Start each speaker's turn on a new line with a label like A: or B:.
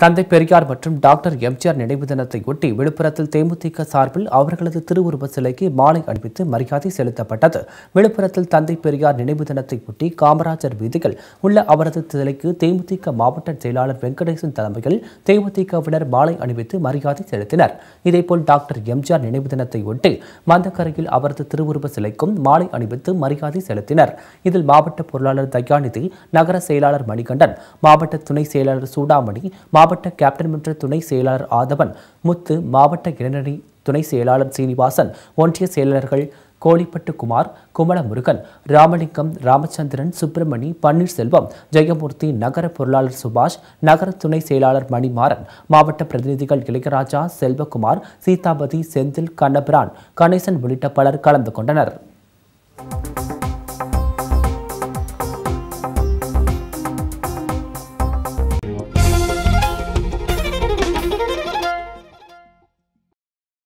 A: தந்தை பெரியார் மற்றும் டாக்டர் எம்ஜிஆர் நினைவு தினத்தையொட்டி விழுப்புரத்தில் தேமுதிக சார்பில் அவர்களது திருவுருவ சிலைக்கு மாலை அணிவித்து மரியாதை செலுத்தப்பட்டது. விழுப்புரத்தில் தந்தை பெரியார் நினைவு தினத்தையொட்டி காமராஜர் வீதியில் உள்ள அவரது சிலைக்கு தேமுதிக மாவட்ட செயலாளர் வெங்கடேசன் தலைமையில் தேமுதிகவினர் மாலை அணிவித்து மரியாதை செலுத்தினர். இதேபோல் டாக்டர் எம்ஜிஆர் நினைவு தினத்தையொட்டி மந்தக்கரையில் அவரது திருவுருவ சிலைக்கும் மாலை அணிவித்து மரியாதை செலுத்தினர். இதில் மாவட்ட பொருளாளர் தயாநிதி நகர செயலாளர் மணிகண்டன் மாவட்ட துணை செயலாளர் சூடாமணி மாவட்ட கேப்டன் மன்ற துணை செயலாளர் ஆதவன் முத்து மாவட்ட இளைஞரணி துணை செயலாளர் சீனிவாசன் ஒன்றிய செயலாளர்கள் கோழிப்பட்டு குமார் குமலமுருகன் ராமலிங்கம் ராமச்சந்திரன் சுப்பிரமணி பன்னீர்செல்வம் ஜெயமூர்த்தி நகர பொருளாளர் சுபாஷ் நகர துணை செயலாளர் மணிமாறன் மாவட்ட பிரதிநிதிகள் இளையராஜா செல்வகுமார் சீதாபதி செந்தில் கண்ணபிரான் கணேசன் உள்ளிட்ட பலர் கலந்து கொண்டனர்.